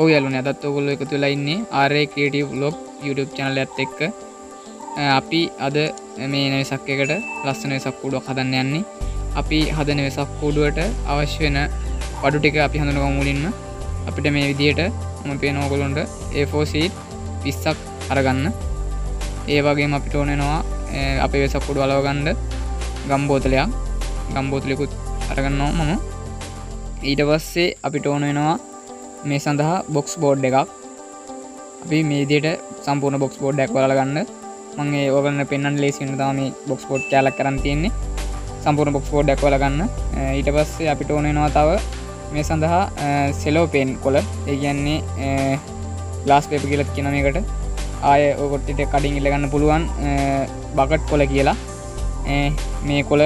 ඕ යාලුනේ අදත් ඔයගොල්ලෝ එකතු වෙලා ඉන්නේ RA Creative Vlog YouTube channel එකත් එක්ක. අපි අද මේ වෙසක් එකට ලස්සන වෙසක් කූඩුවක් හදන්න යන්නේ. අපි හදන වෙසක් කූඩුවට අවශ්‍ය වෙන පඩු ටික අපි හඳුනගමු මුලින්ම. අපිට මේ විදිහට මම පේන ඕගොල්ලොන්ට A4 sheet 20ක් අරගන්න. ඒ වගේම අපිට ඕන වෙනවා අපේ වෙසක් කූඩුව අලව ගන්න ගම් බෝතලයක් ගම් බෝතලයකුත් අරගන්නවා මම. ඊට පස්සේ අපිට ඕන වෙනවා මේ සඳහා බොක්ස් බෝඩ් එකක්. අපි මේදියට සම්පූර්ණ බොක්ස් බෝඩ්ඩක් වලගන්න මගේ ඕගන්න පෙන්න්න ලේසින්න තම බොක්ස් පෝට් කෑලක් කරන්න තියෙන්නේ. සම්පූර්ණ බොක්ස් පෝඩ්ඩක් වලගන්න ඊට පස්සේ අපිට ඕනෙනවා තව මේ සඳහා සෙලෝ පේන් කොල ඒගන්නේ ගලාස් පේප කියලත් කියනමකට ආය ඕකොට්ටිට කඩින් ඉල්ලගන්න පුළුවන් බකට් කොල කියලා. මේ කොල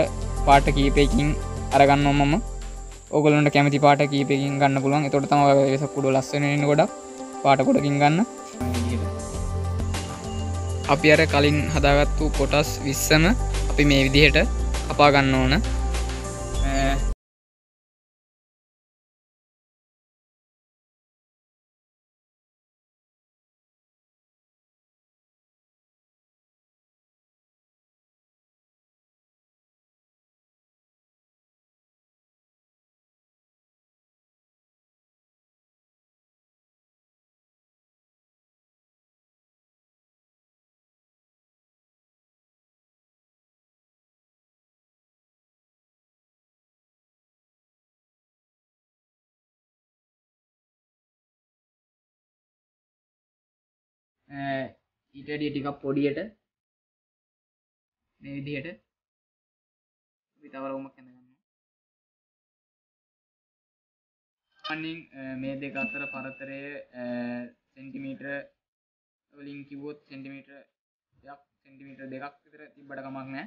පාට කීපයකින් අරගන්න ඔමම ඔගලට කැමති පාට කීපකින් ගන්න පුළුවන්. තොට තම වෙසකුඩු ලස්සන ගොඩක් පාටකොඩකින් ගන්න. අපි අර කලින් හදාගත්තු කොටස් විස්සම අපි මේ විදිහට කපා ගන්න ඕන. ඊටඩිය ටිකක් පොඩියට මේ විදිහට විතවරවුමක් කැඳගන්න අනින් මේ දෙක අතර පරතරය සෙන්ටිමීටර් වලින් කිවොත් සෙන්ටිමීටර් යක් සෙන්ටිමීටර් දෙකක් විතර තිබ්බට කමක් නෑ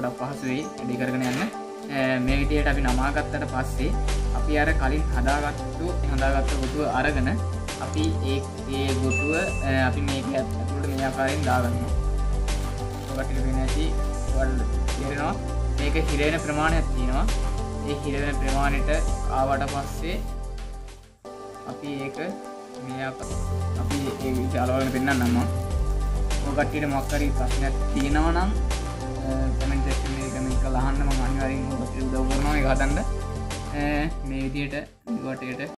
ගොඩක් පහසුවේ වැඩි කරගෙන යන්න. මේ විදියට අපි නමාගත්තට පස්සේ අපි අර කලින් හදාගත්තු හදාගත්ත ගොතුව අරගෙන අපි ඒ ගොතුව අපි මේක ඇතුළට මේ ආකාරයෙන් දාගන්න ගටිට නැති තේරෙනවා මේක හිරෙන ප්‍රමාණයක් තියෙනවා. ඒ හිරෙන ප්‍රමාණයට ආවට පස්සේ අපි ඒක මේ අපි ඒ අලවල පෙන්න්න නම්ම ඕකට්ටිට මක්කරි ප්‍රශ්නයක් තියෙනවා නම් කමෙන්ට මේක ලහන්න මංවාරින් උදව් කරනවා එක හදන්න. මේ විදියට වටයට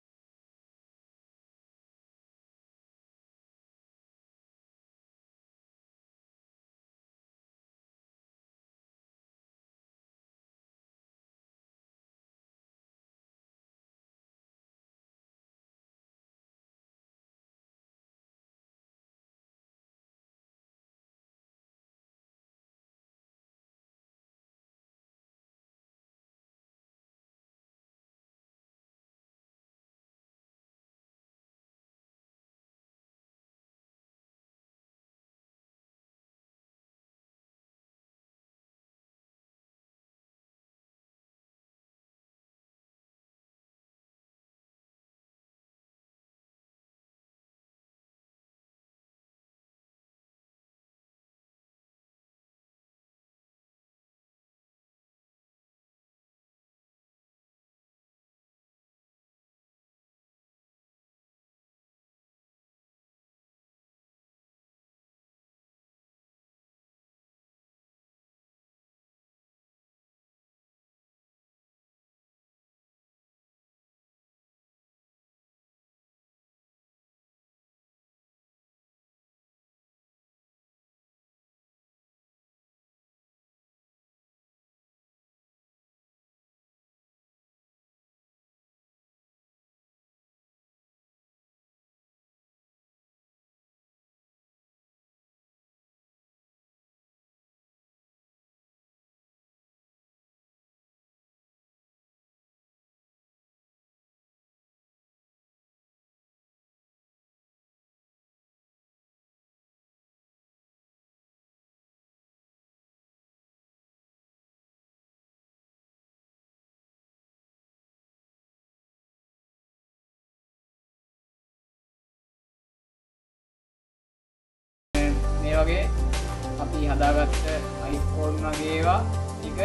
හදාගත්ත අයිෆෝන් වගේවා එක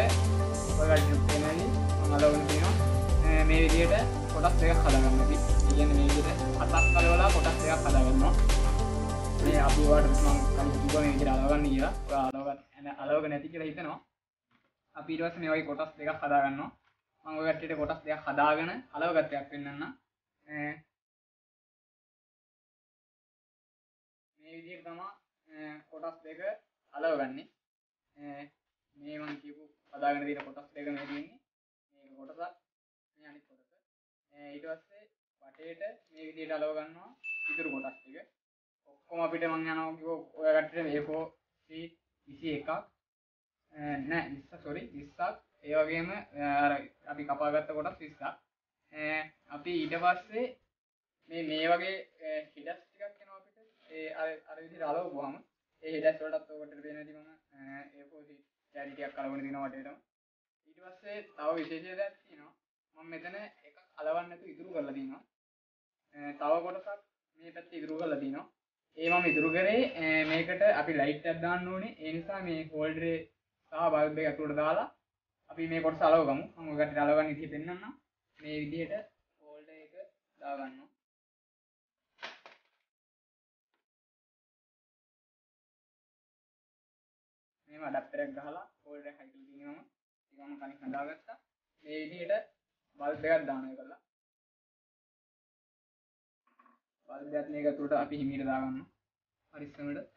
ඔයගටනදී අලවන තියෙනවා. මේ විදියට කොටස් දෙක හදාගන්නති කියන මේ විදියට අතක් කලවලා කොටස් දෙයක් හදාගන්නවා. මේ අපිවාට කලිතුග මේ විදියට අලවගන්න කියලා. අලවගත් ඇන අලවග නැති කියලා හිතනවා. අපිටවස් මේ වගේ කොටස් දෙක හදාගන්නවා. මංගටට කොටස් දෙයක් හදාගෙන අලවගත්තයක් වෙන්නන්න. මේ විදිහට තමා කොටස් දෙක අලවගන්නේ මේ මං කියපු හදාගෙන තියෙන කොටස් දෙක මේ තියෙන්නේ. මේක කොටසක් මේ අනිත් කොටස. ඊට පස්සේ වටේට මේ විදිහට අලව ගන්නවා ඉතුරු කොටස් ටික. ඔක්කොම අපිට මං යනවා කිව්ව ඔය කට්ටියට මේකෝ 21ක් නෑ 20 සෝරි 20ක් ඒ වගේම අර අපි කපාගත්ත කොටස් 20ක් අපි ඊට පස්සේ මේ මේ වගේ හිඩස් ටිකක් එනවා අපිට. ඒ අර අර විදිහට අලවපුවාම ඒ හිඩස් වලටත් ඔකට පේන ඇති මම. A4 sheet කැරිටියක් කලවන දින වටේටම ඊට පස්සේ තව විශේෂය දෙයක් තියෙනවා. මම මෙතන එකක් අලවන්න නැතුව ඉතුරු කරලා තියෙනවා තව කොටසක් මේ පැත්තේ ඉතුරු කරලා තියෙනවා ඒ මම ඉතුරු කරේ මේකට අපි ලයිට් එකක් දාන්න ඕනේ. ඒ නිසා මේ හෝල්ඩරේ සහ බල්බ් එක ඇතුළට දාලා අපි මේ කොටස අලව ගමු මම ඔයකට අලවගන්න විදිහ පෙන්නන්නම්. මේ විදිහට හෝල්ඩර් එක දාගන්නවා. මේම අඩප්ටරයක් ගහලා හෝල්ඩර් එක හයිකල් දිනවම ඊගම කණික් හදාගත්තා. මේ විදිහට බල්බ් එකක් දානවා කරලා බල්බ් එකත් මේක ඇතුළට අපි හිමීට දාගන්නවා. පරිස්සමට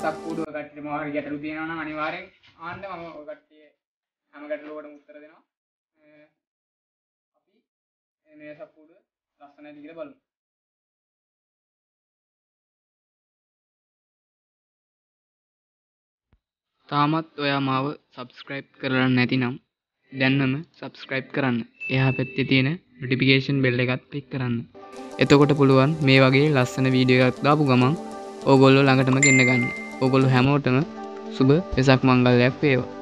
සක්කුඩුව කට්ටියට මොනවා හරි ගැටලු තියෙනවා නම් අනිවාර්යෙන් ආන්න මම ඔය කට්ටිය හැම ගැටලුවකටම උත්තර දෙනවා. අපි මේ සක්කුඩුව ලස්සනයි කියලා බලමු. තාමත් ඔයා මාව සබස්ක්‍රයිබ් කරලා නැතිනම් දැන්නම සබස්ක්‍රයිබ් කරන්න. එහා පැත්තේ තියෙන නොටිෆිකේෂන් බෙල් එකත් ක්ලික් කරන්න. එතකොට පුළුවන් මේ වගේ ලස්සන වීඩියෝ එකක් දාපු ගමන් ඕගොල්ලෝ ළඟටම ගෙන්න ගන්න. ඔගොල්ලු හැමෝටම සුබ වෙසක් මංගල්ලයක් වේවා.